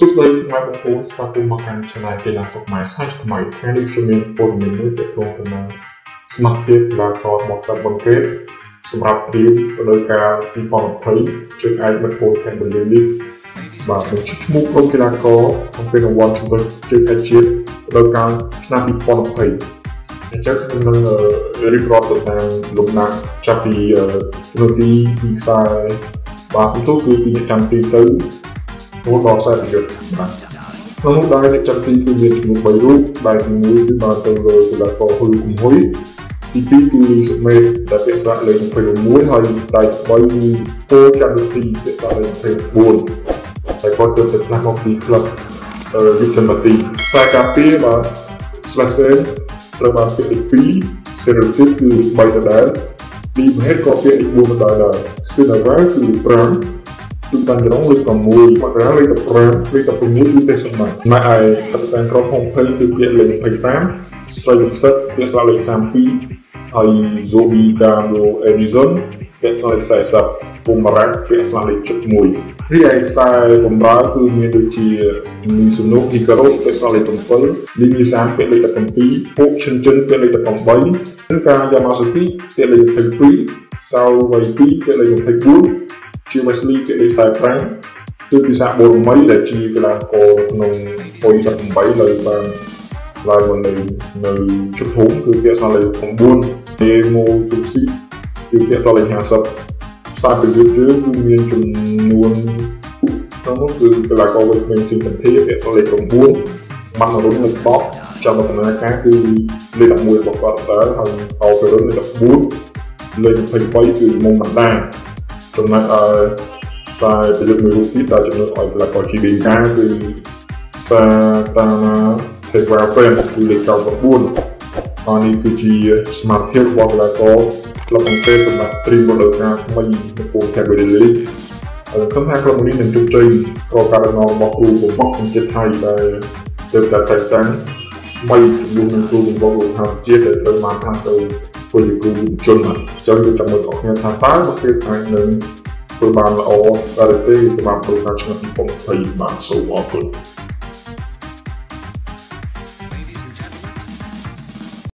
សួស្តីអ្នកបងប្អូនស្វាគមន៍មកកាន់ Channel កីឡាសុខខ្មែរសាច់ថ្មីថ្ងៃនេះខ្ញុំមានព័ត៌មានមួយទាក់ទងទៅនឹងសមត្ថភាពកីឡាករមកតាមបង្កេតសម្រាប់ត្រៀមទៅដល់ការ2020ជើងឯក Midfield Cambodia League បាទនឹងឈ្មោះក្រុមកីឡាករក្នុងពេលរង្វាន់ជំនួយជើងឯកជាតិទៅដល់ការឆ្នាំ2020អញ្ចឹងខ្ញុំនឹងរៀបរាប់ទៅតាមលំដាប់ចាប់ពីជំនួយទីពីខ្សែបាទសំទោសគឺពីអ្នកចាំទីទៅ រហូតដល់ខ្សែប្រយុទ្ធបាទក្នុងនោះដែរអ្នកចាំទីគឺមានចំនួន3រូបដែលទី1គឺបានទៅលើកីឡាករហ៊ុយគំហ៊ុយទី2គឺសុមេតដែលពាក់ស្លាកលេខ26ហើយដៃ3គឺពោចាំទីពាក់ស្លាកលេខ24តែគាត់ទៅទៅផ្លាស់មកពីក្លឹបអឺវិជនបាទីខ្សែការពារបាទ Slasen ត្រូវបានពាក់លេខ2 Serosip គឺ3ដដែលពីមហេតក៏ពាក់លេខ4ដដែលដែរ Sinava គឺ5 គឺបានរងលេខ6មករាលេខ15លេខ16គឺទេសសម្បត្តិម៉ែឯកពិតានក្រុមហុងភ័យគឺពាក្យលេខ25ស្រីវិសិទ្ធពាក្យស្លាកលេខ32ហើយ Zobi Gamo Edison ពាក្យស្លាកលេខ40ពុំរ៉ាក់ពាក្យស្លាកលេខ71រីឯខ្សែបំរើគឺមានដូចជាមីស៊ូណូហ៊ីការ៉ូពាក្យស្លាកលេខ7លីមីសានពាក្យលេខ17ពួកឈិនជិនពាក្យលេខ18និងការយ៉ាម៉ាសាទីពាក្យលេខ22សៅវៃទីពាក្យលេខ24 ជា Wesley គេលេខ45គឺពិសាបូរមីដែលជាកីឡាករក្នុងពុយ18លើបានឡើងមកនៅនៅជុំភូមិគឺពាក់សលេខ9នេម៉ូទុស៊ីគឺពាក់សលេខ50សាប្រយុទ្ធយើងគឺមានចំនួនក្នុងនោះគឺកីឡាករវ័យក្មេងស៊ីមន្ធាពាក់សលេខ9បានរុននៅបោះចាំដំណើរការគឺលេខ11របស់គាត់ដែរហើយអោទៅរុនលេខ14លេខ23គឺមុំបណ្ដា ចំណែកឯខ្សែប្រយុទ្ធមួយរូបទៀតដែលចំណុចឲ្យកីឡាករ GBK គឺសាតាណាថេវ៉ាហ្វេនគឺលេខ99ហើយនេះគឺជាស្មារតីរបស់កីឡាករក្លឹបអង់គ្លេសសម្រាប់ត្រៀមរដូវកាលថ្មីនៅពូ Category League ហើយខ្ញុំថាក្រុមនេះនឹងជោគជ័យក៏ការដំណងរបស់គ្រូបំផុសសញ្ជាតិថៃដែលទើបតែតែតាំងបីជំនួសនឹងគ្រូបំផុសលោកថាជាតិដែលត្រូវបានផ្លាស់ទៅ ធ្វើជាគ្រូជនអញ្ចឹងយើងចាំមើលអស់គ្នាថាតើប្រទេសអាចនឹងធ្វើបានល្អតែទេសម្រាប់ប្រទេសឆ្នាំ2020បានសូមអរគុណ